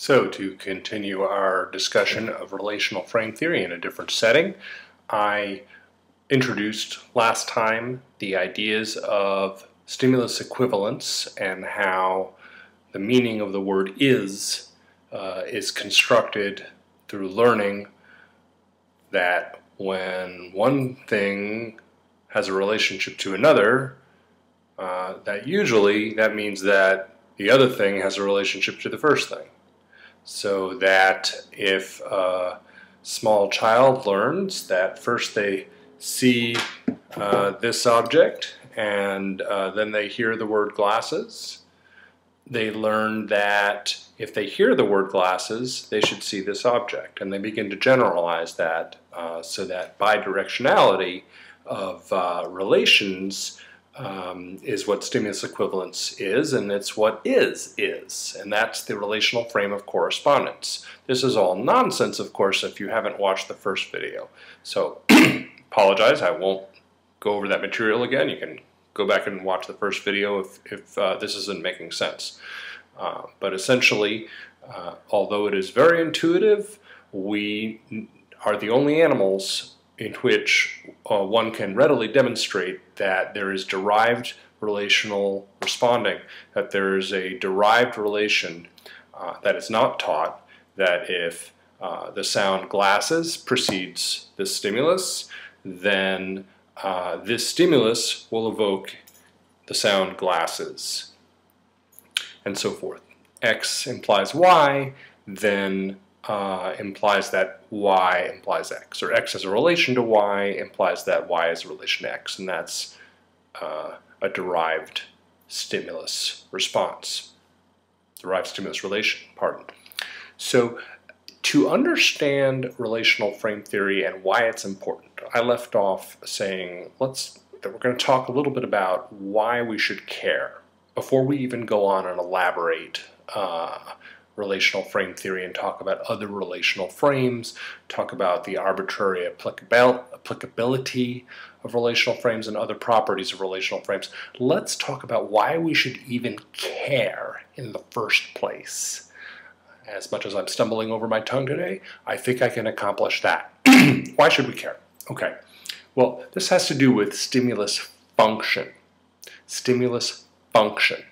So to continue our discussion of relational frame theory in a different setting, I introduced last time the ideas of stimulus equivalence and how the meaning of the word is uh, is constructed through learning that when one thing has a relationship to another, uh, that usually that means that the other thing has a relationship to the first thing so that if a small child learns that first they see uh, this object and uh, then they hear the word glasses, they learn that if they hear the word glasses, they should see this object. And they begin to generalize that uh, so that bidirectionality of uh, relations um, is what stimulus equivalence is, and it's what is is, and that's the relational frame of correspondence. This is all nonsense, of course, if you haven't watched the first video. So, apologize, I won't go over that material again. You can go back and watch the first video if, if uh, this isn't making sense. Uh, but essentially, uh, although it is very intuitive, we are the only animals in which uh, one can readily demonstrate that there is derived relational responding, that there is a derived relation uh, that is not taught, that if uh, the sound glasses precedes the stimulus, then uh, this stimulus will evoke the sound glasses, and so forth. X implies Y, then uh, implies that y implies x, or x as a relation to y implies that y is a relation to x, and that's uh, a derived stimulus response, derived stimulus relation, pardon. So to understand relational frame theory and why it's important, I left off saying let's that we're going to talk a little bit about why we should care before we even go on and elaborate uh, relational frame theory and talk about other relational frames, talk about the arbitrary applicability of relational frames and other properties of relational frames. Let's talk about why we should even care in the first place. As much as I'm stumbling over my tongue today, I think I can accomplish that. why should we care? Okay, well, this has to do with stimulus function. Stimulus function.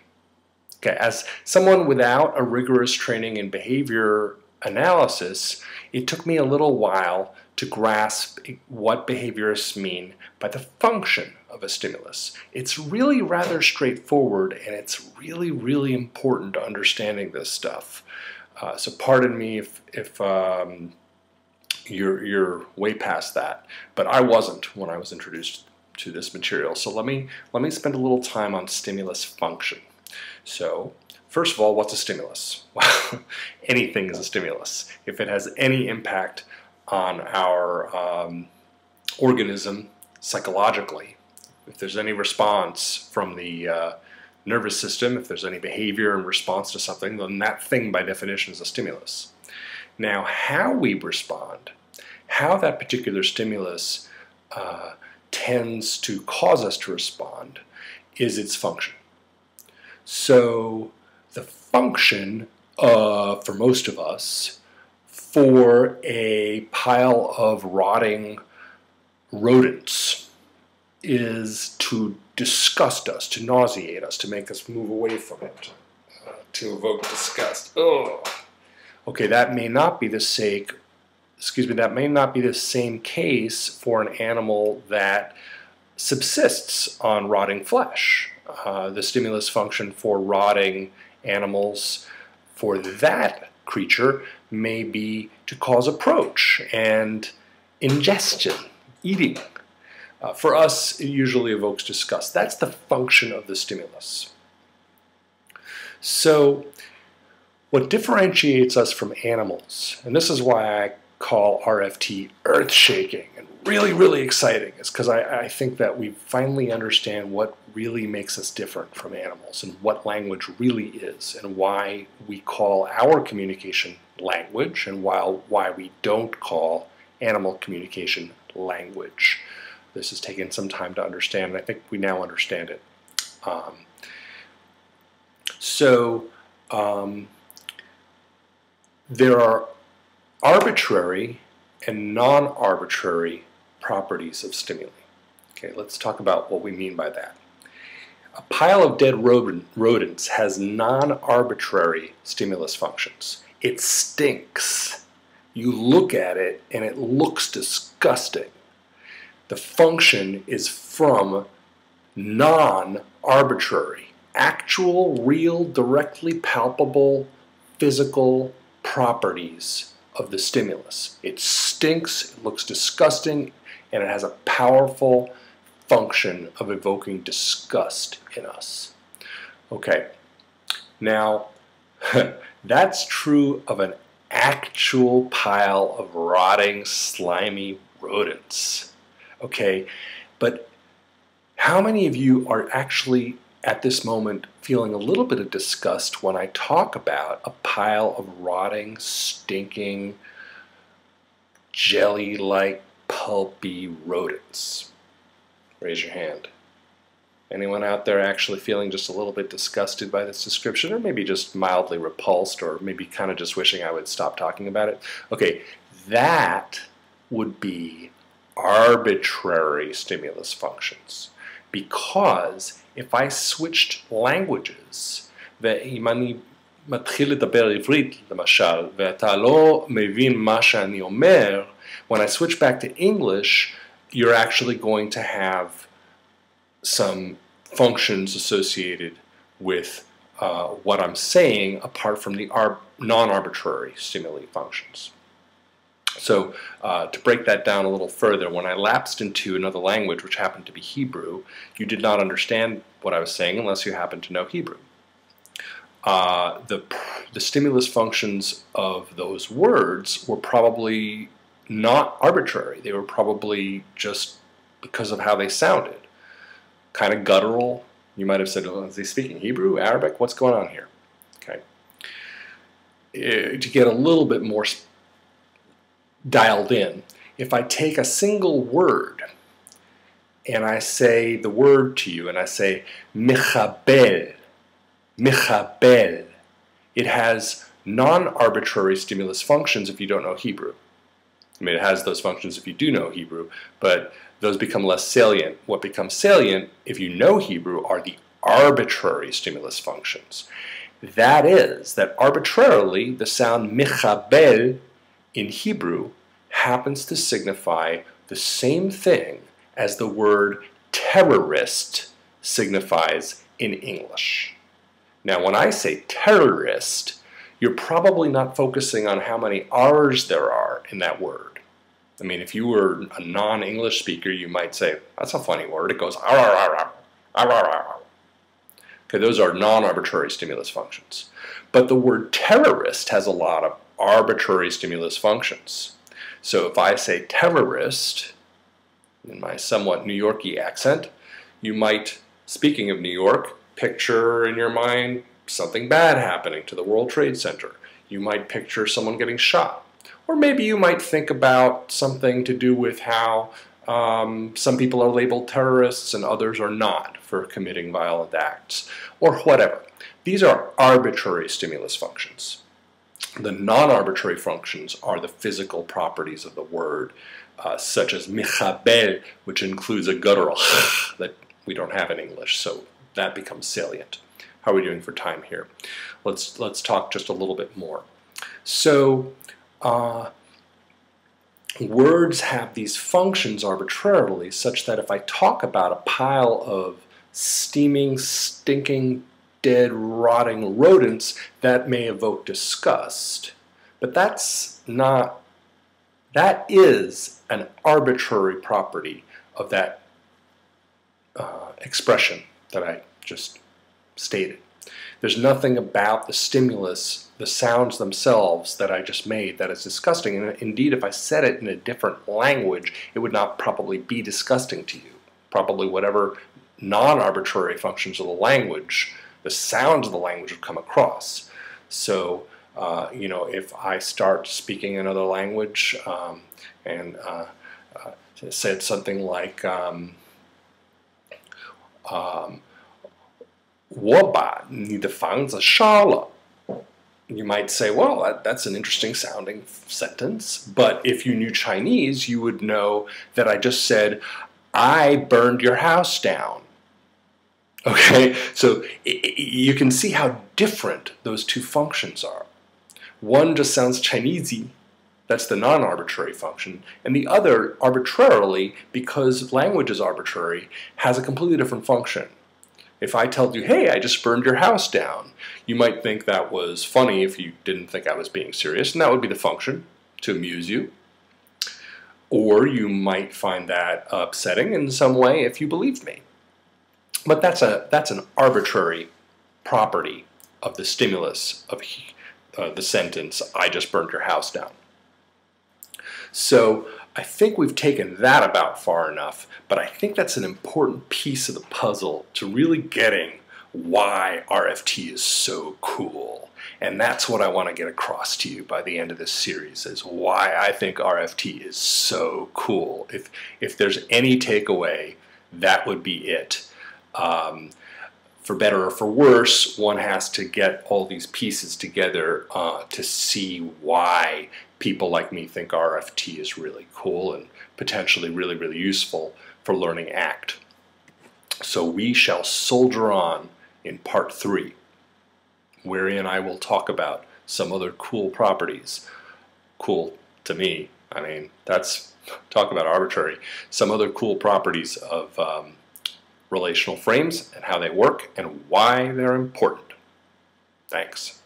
Okay, as someone without a rigorous training in behavior analysis, it took me a little while to grasp what behaviorists mean by the function of a stimulus. It's really rather straightforward and it's really, really important to understanding this stuff. Uh, so pardon me if, if um, you're, you're way past that, but I wasn't when I was introduced to this material. So let me, let me spend a little time on stimulus function. So, first of all, what's a stimulus? Well, anything is a stimulus. If it has any impact on our um, organism psychologically, if there's any response from the uh, nervous system, if there's any behavior in response to something, then that thing by definition is a stimulus. Now, how we respond, how that particular stimulus uh, tends to cause us to respond, is its function. So the function uh, for most of us for a pile of rotting rodents is to disgust us, to nauseate us, to make us move away from it, uh, to evoke disgust. Oh, okay, that may not be the sake. Excuse me. That may not be the same case for an animal that subsists on rotting flesh. Uh, the stimulus function for rotting animals for that creature may be to cause approach and ingestion, eating. Uh, for us, it usually evokes disgust. That's the function of the stimulus. So, what differentiates us from animals, and this is why I call RFT earth shaking and really, really exciting is because I, I, think that we finally understand what really makes us different from animals and what language really is and why we call our communication language and while, why we don't call animal communication language. This has taken some time to understand, and I think we now understand it. Um, so, um, there are arbitrary and non-arbitrary properties of stimuli. Okay, let's talk about what we mean by that. A pile of dead rodents has non-arbitrary stimulus functions. It stinks. You look at it and it looks disgusting. The function is from non-arbitrary, actual, real, directly palpable physical properties of the stimulus. It stinks, it looks disgusting, and it has a powerful function of evoking disgust in us. Okay, now that's true of an actual pile of rotting, slimy rodents. Okay, but how many of you are actually at this moment feeling a little bit of disgust when I talk about a pile of rotting, stinking, jelly like, pulpy rodents? Raise your hand. Anyone out there actually feeling just a little bit disgusted by this description, or maybe just mildly repulsed, or maybe kind of just wishing I would stop talking about it? Okay, that would be arbitrary stimulus functions. Because if I switched languages, ואם אני מתחיל לדבר עברית למשל, ואתה לא מבין מה שאני אומר, when I switch back to English, you're actually going to have some functions associated with uh, what I'm saying apart from the non-arbitrary stimuli functions. So uh, to break that down a little further, when I lapsed into another language, which happened to be Hebrew, you did not understand what I was saying unless you happened to know Hebrew. Uh, the, the stimulus functions of those words were probably not arbitrary. They were probably just because of how they sounded. Kind of guttural. You might have said, oh, is he speaking Hebrew, Arabic? What's going on here? Okay. Uh, to get a little bit more dialed in, if I take a single word and I say the word to you and I say michabel, michabel, it has non-arbitrary stimulus functions if you don't know Hebrew. I mean, it has those functions if you do know Hebrew, but those become less salient. What becomes salient, if you know Hebrew, are the arbitrary stimulus functions. That is, that arbitrarily the sound michabel in Hebrew happens to signify the same thing as the word terrorist signifies in English. Now, when I say terrorist, you're probably not focusing on how many R's there are in that word. I mean, if you were a non-English speaker, you might say, that's a funny word. It goes, ar, ar, ar, ar. Okay, those are non-arbitrary stimulus functions. But the word terrorist has a lot of arbitrary stimulus functions. So if I say terrorist, in my somewhat New Yorkie accent, you might, speaking of New York, picture in your mind something bad happening to the World Trade Center. You might picture someone getting shot. Or maybe you might think about something to do with how um, some people are labeled terrorists and others are not for committing violent acts, or whatever. These are arbitrary stimulus functions. The non-arbitrary functions are the physical properties of the word, uh, such as michabel, which includes a guttural that we don't have in English, so that becomes salient. How are we doing for time here? Let's, let's talk just a little bit more. So, uh, words have these functions arbitrarily such that if I talk about a pile of steaming, stinking, dead, rotting rodents, that may evoke disgust. But that's not, that is an arbitrary property of that uh, expression that I just stated. There's nothing about the stimulus, the sounds themselves that I just made that is disgusting. And indeed, if I said it in a different language, it would not probably be disgusting to you. Probably whatever non-arbitrary functions of the language, the sounds of the language would come across. So, uh, you know, if I start speaking another language um, and uh, uh, said something like, um, um, 我把你的房子烧了，你 You might say, well, that, that's an interesting sounding sentence, but if you knew Chinese, you would know that I just said, I burned your house down. Okay, so you can see how different those two functions are. One just sounds Chinesey, that's the non-arbitrary function, and the other arbitrarily, because language is arbitrary, has a completely different function. If I told you, hey, I just burned your house down, you might think that was funny if you didn't think I was being serious, and that would be the function, to amuse you. Or you might find that upsetting in some way if you believed me. But that's, a, that's an arbitrary property of the stimulus of uh, the sentence, I just burned your house down. So I think we've taken that about far enough, but I think that's an important piece of the puzzle to really getting why RFT is so cool. And that's what I want to get across to you by the end of this series is why I think RFT is so cool. If, if there's any takeaway, that would be it. Um, for better or for worse, one has to get all these pieces together uh, to see why people like me think RFT is really cool and potentially really, really useful for learning ACT. So we shall soldier on in part three, wherein I will talk about some other cool properties. Cool to me. I mean, that's talk about arbitrary. Some other cool properties of um, relational frames and how they work and why they're important. Thanks.